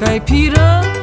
Caipira